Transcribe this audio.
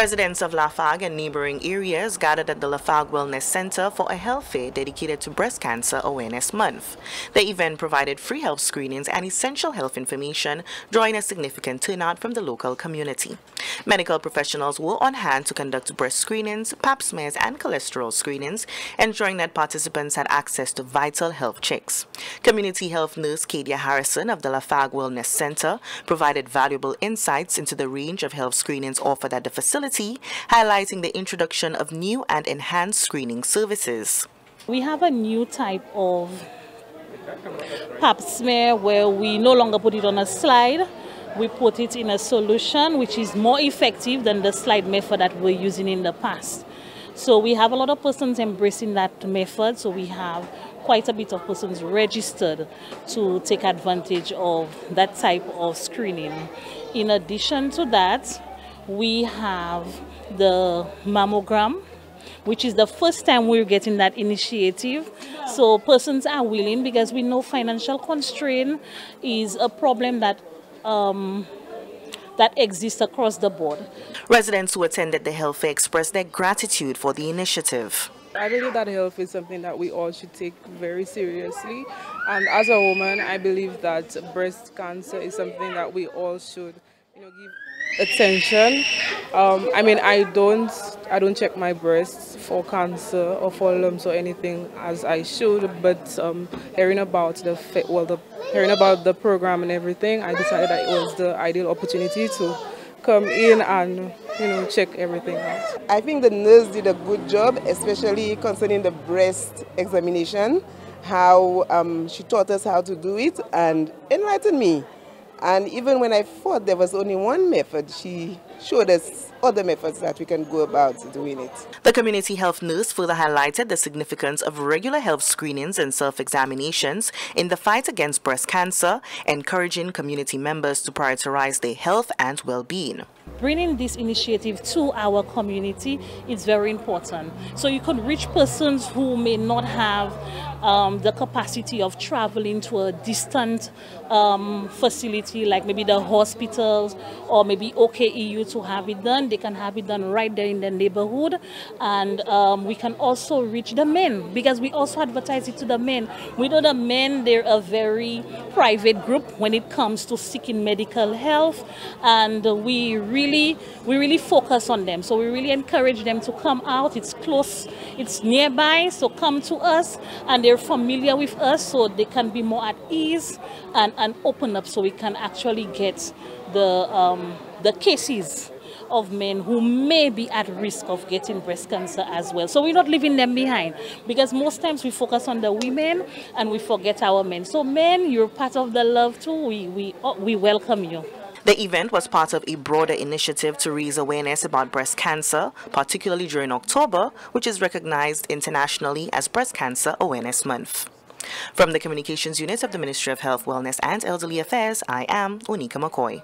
Residents of Lafargue and neighboring areas gathered at the Lafargue Wellness Center for a health fair dedicated to Breast Cancer Awareness Month. The event provided free health screenings and essential health information, drawing a significant turnout from the local community. Medical professionals were on hand to conduct breast screenings, pap smears, and cholesterol screenings, ensuring that participants had access to vital health checks. Community health nurse Kadia Harrison of the Lafargue Wellness Center provided valuable insights into the range of health screenings offered at the facility facility, highlighting the introduction of new and enhanced screening services. We have a new type of pap smear where we no longer put it on a slide, we put it in a solution which is more effective than the slide method that we're using in the past. So we have a lot of persons embracing that method. So we have quite a bit of persons registered to take advantage of that type of screening. In addition to that, we have the mammogram which is the first time we're getting that initiative. So persons are willing because we know financial constraint is a problem that um, that exists across the board. Residents who attended the health fair expressed their gratitude for the initiative. I believe that health is something that we all should take very seriously. And as a woman, I believe that breast cancer is something that we all should you know, give attention. Um, I mean, I don't, I don't check my breasts for cancer or for lumps or anything as I should. But um, hearing about the well, the hearing about the program and everything, I decided that it was the ideal opportunity to come in and you know check everything out. I think the nurse did a good job, especially concerning the breast examination. How um, she taught us how to do it and enlightened me. And even when I thought there was only one method, she showed us other methods that we can go about doing it. The community health nurse further highlighted the significance of regular health screenings and self-examinations in the fight against breast cancer, encouraging community members to prioritize their health and well-being bringing this initiative to our community is very important. So you could reach persons who may not have um, the capacity of traveling to a distant um, facility like maybe the hospitals or maybe OKEU to have it done. They can have it done right there in the neighborhood. And um, we can also reach the men because we also advertise it to the men. We know the men, they're a very private group when it comes to seeking medical health. And we really, we really focus on them. So we really encourage them to come out. It's close, it's nearby, so come to us. And they're familiar with us so they can be more at ease and, and open up so we can actually get the, um, the cases of men who may be at risk of getting breast cancer as well. So we're not leaving them behind because most times we focus on the women and we forget our men. So men, you're part of the love too. We, we, we welcome you. The event was part of a broader initiative to raise awareness about breast cancer, particularly during October, which is recognized internationally as Breast Cancer Awareness Month. From the Communications Unit of the Ministry of Health, Wellness and Elderly Affairs, I am Onika McCoy.